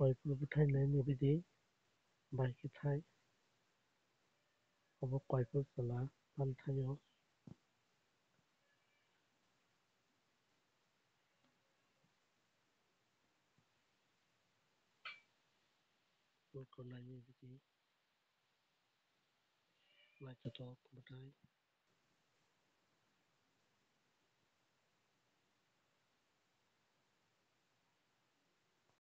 ปล่อยปลุกไทยในนี้ไปดีใบกิทไทยเอาไปปล่อยปลุกสละตันทายกปลุกคนในนี้ไิจิมาจะตอกไปได้